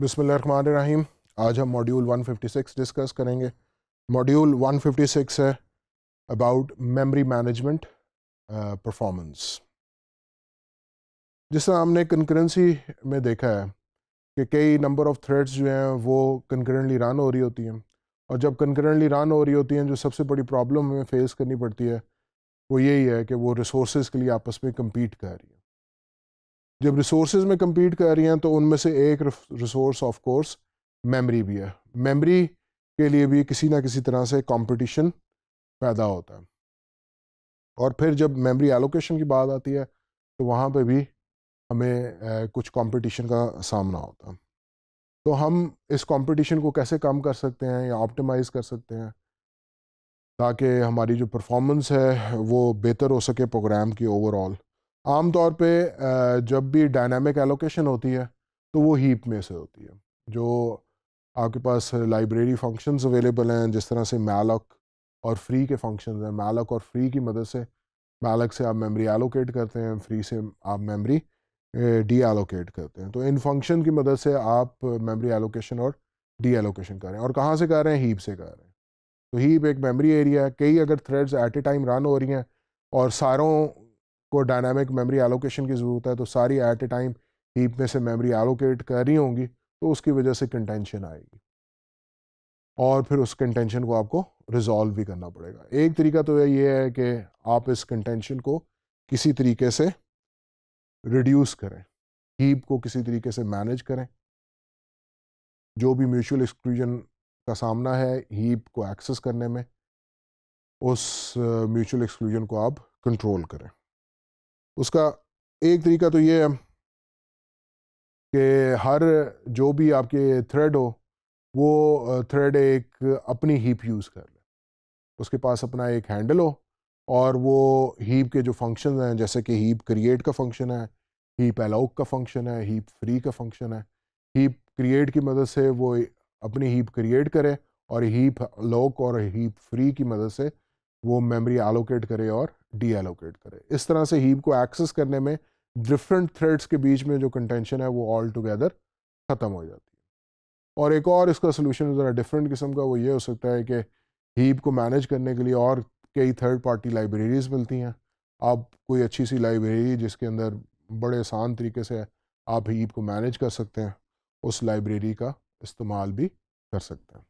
बिसमीम आज हम मॉड्यूल 156 डिस्कस करेंगे। मॉड्यूल 156 है अबाउट मेमोरी मैनेजमेंट परफॉर्मेंस जिस तरह हमने कंकरेंसी में देखा है कि कई नंबर ऑफ़ थ्रेड्स जो हैं वो कंकरेंटली रन हो रही होती हैं। और जब कंकरेंटली रन हो रही होती हैं, जो सबसे बड़ी प्रॉब्लम हमें फेस करनी पड़ती है, वो यही है कि वो रिसोर्स के लिए आपस में कम्पीट कर रही हैं। जब रिसोर्स में कम्पीट कर रही हैं तो उनमें से एक रिसोर्स ऑफ़ कोर्स मेमोरी भी है। मेमोरी के लिए भी किसी ना किसी तरह से कंपटीशन पैदा होता है। और फिर जब मेमोरी एलोकेशन की बात आती है तो वहाँ पे भी हमें कुछ कंपटीशन का सामना होता है। तो हम इस कंपटीशन को कैसे कम कर सकते हैं या ऑप्टिमाइज़ कर सकते हैं? ताकि हमारी जो परफॉर्मेंस है, वो बेहतर हो सके प्रोग्राम की ओवरऑल आम तौर पे जब भी डायनामिक एलोकेशन होती है तो वो हीप में से होती है। जो आपके पास लाइब्रेरी फ़ंक्शंस अवेलेबल हैं, जिस तरह से मैलक और फ्री के फ़ंक्शंस हैं मैलक और फ्री की मदद से मैलक से आप मेमोरी एलोकेट करते हैं फ्री से आप मेमोरी डी एलोकेट करते हैं। तो इन फ़ंक्शन की मदद से आप मेमोरी एलोकेशन और डी एलोकेशन कर रहे हैं। और कहाँ से कर रहे हैं? हीप से कर रहे हैं। तो हीप एक मेमोरी एरिया है। कई अगर threads at a time run हो रही हैं, और सारों को डायनामिक मेमोरी एलोकेशन की ज़रूरत है तो सारी एट ए टाइम हीप में से मेमोरी एलोकेट कर रही होंगी तो उसकी वजह से कंटेंशन आएगी। और फिर उस कंटेंशन को आपको रिजॉल्व भी करना पड़ेगा। एक तरीका तो ये है कि आप इस कंटेंशन को किसी तरीके से रिड्यूस करें हीप को किसी तरीके से मैनेज करें। जो भी म्यूचुअल एक्सक्लूजन का सामना है हीप को एक्सेस करने में उस म्यूचुअल uh, एक्सक्लूजन को आप कंट्रोल करें। उसका एक तरीका तो ये है कि हर जो भी आपके थ्रेड हो, वो थ्रेड एक अपनी हीप यूज़ कर ले। उसके पास अपना एक हैंडल हो और वो हीप के जो फ़ंक्शन हैं, जैसे कि हीप क्रिएट का फ़ंक्शन है हीप अलाउक का फ़ंक्शन है हीप फ्री का फ़ंक्शन है हीप क्रिएट की मदद से वो अपनी हीप क्रिएट करे और हीप लॉक और हीप फ्री की मदद से वो मेमोरी एलोकेट करे और डी एलोकेट करे। इस तरह से हीप को एक्सेस करने में डिफरेंट थ्रेड्स के बीच में जो कंटेंशन है वो ऑल टुगेदर ख़त्म हो जाती है। और एक और इसका सोल्यूशन ज़रा डिफरेंट किस्म का वो ये हो सकता है कि हीप को मैनेज करने के लिए और कई थर्ड पार्टी लाइब्रेरीज़ मिलती हैं। आप कोई अच्छी सी लाइब्रेरी जिसके अंदर बड़े आसान तरीके से आप हीप को मैनेज कर सकते हैं, उस लाइब्रेरी का इस्तेमाल भी कर सकते हैं।